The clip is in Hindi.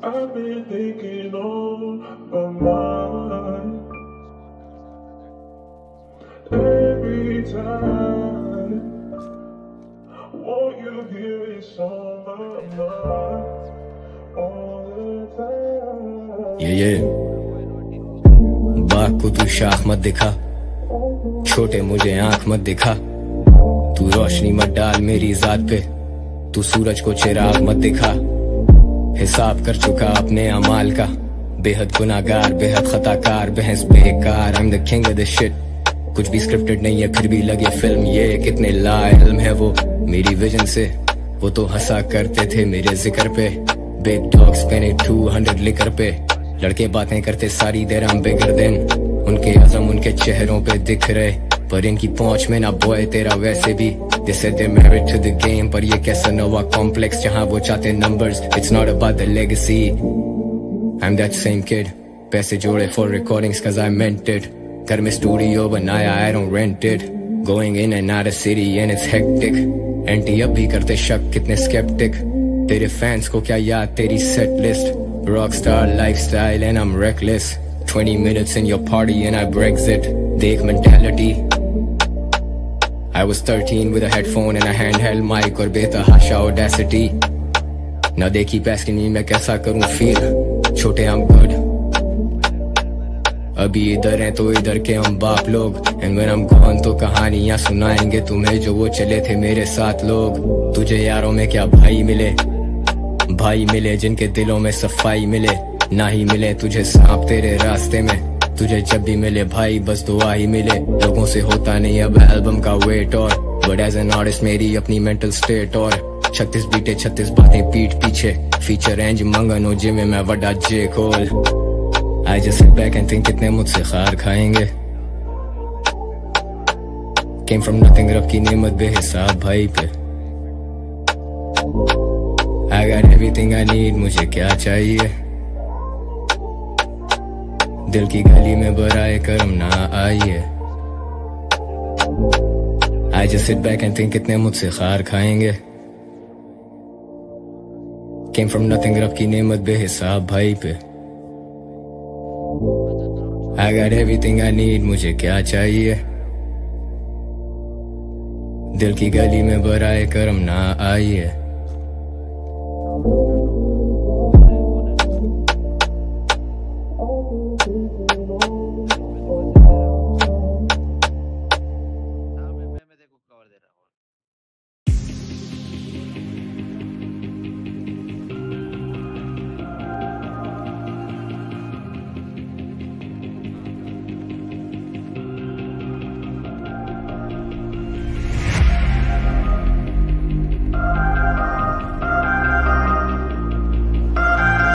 I've been thinking on my mind. Won't you hear it's on my mind all the time? ये ये बाग को तू शाख मत दिखा। छोटे मुझे आँख मत दिखा। तू रोशनी मत डाल मेरी जात पे। तू सूरज को चिराग मत दिखा। हिसाब कर चुका अपने अमाल का। बेहद गुनागार बेहद खताकार, बहस बेकार। Am the king of the shit कुछ भी स्क्रिप्टेड नहीं है, फिर भी लगे फ़िल्म ये कितने लाइल्म है वो। मेरी विजन से वो तो हंसा करते थे मेरे ज़िक्र पे। बिग डॉग्स पेने 200 लिकर पे। लड़के बातें करते सारी देर हम बिगड़ दिन उनके आज़म उनके चेहरों पे दिख रहे। पर इनकी पहुँच में ना बॉय तेरा वैसे भी। Said they're married to the game, पर ये कैसा नवा कॉम्प्लेक्स जहाँ वो चाहते numbers It's not about the legacy. I'm that same kid. पैसे जोड़े for recordings cause I meant it. घर में स्टूडियो बनाया rent it Going in and out of city and it's hectic एंटी अब भी करते शक कितने skeptic तेरे फैंस को क्या याद तेरी set list Rockstar lifestyle and I'm reckless 20 minutes in your party and I Brexit देख mentality I was 13 with a headphone and a handheld mic और बेतहाशा audacity ना देखी पैसकिनी मैं कैसा करूँ फील छोटे हम गुड अभी इधर हैं तो इधर के हम बाप लोग। when I'm gone तो कहानियाँ सुनाएँगे तुम्हें जो वो चले थे मेरे साथ लोग। तुझे यारों में क्या भाई मिले? भाई मिले जिनके दिलों में सफ़ाई मिले, ना ही मिले तुझे सांप तेरे रास्ते में। तुझे जब भी मिले भाई, बस दुआ ही मिले। लोगों से होता नहीं अब एल्बम का वेट और। बट एज एन आर्टिस्ट मेरी अपनी मेंटल स्टेट और। छत्तीस बीटे, छत्तीस बातें पीठ पीछे। फीचर रेंज मंगनो जिम मैं वड्डा जे खोल। I just sit back and think कितने मुझसे खार खाएँगे। Came from nothing, रब की नेमत बेहिसाब भाई पे I got everything I need, मुझे क्या चाहिए? दिल की गली में बराए करम ना आइए। I just sit back and think कितने मुझसे खार खाएँगे। Came from nothing, रब की नेमत बेहिसाब भाई पे I got everything I need मुझे क्या चाहिए? दिल की गली में बराए करम ना आइए।